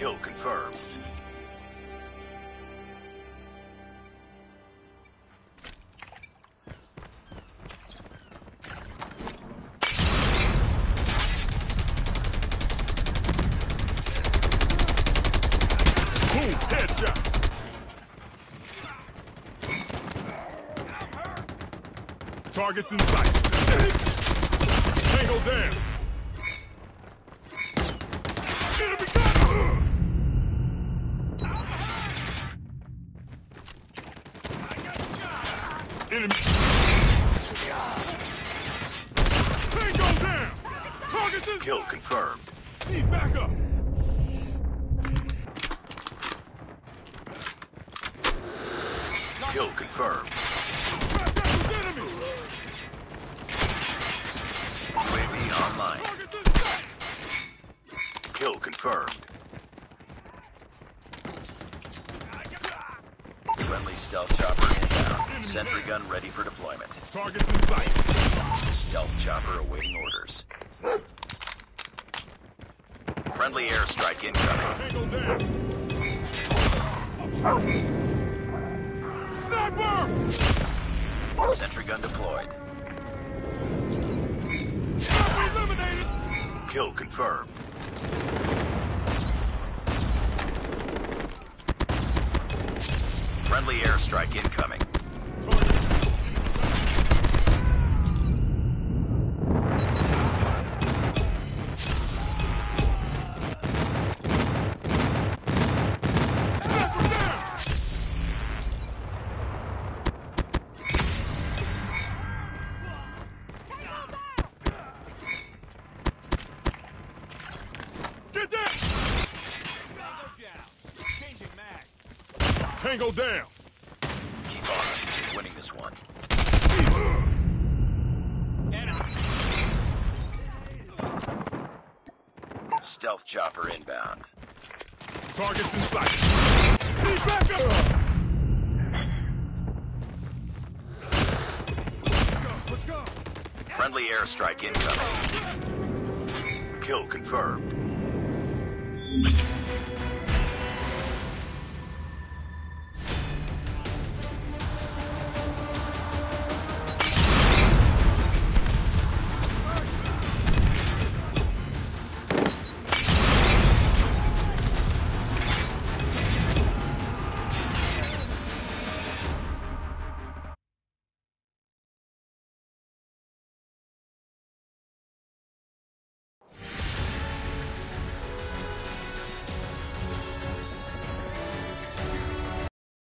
Kill confirmed. Targets in sight. Tango down. Enemy. Tango down. Targets in Kill confirmed. Need backup. Kill confirmed. Contact enemy. UAV online. Targets in sight. Kill confirmed. Friendly stealth chopper inbound. Sentry gun ready for deployment. Targets in sight. Stealth chopper awaiting orders. Friendly airstrike incoming. Sniper! Sentry gun deployed. Eliminated! Kill confirmed. Friendly airstrike incoming. Tango down! Keep on. Keep winning this one. Stealth chopper inbound. Targets in sight. Need backup! Let's go! Friendly airstrike incoming. Kill confirmed.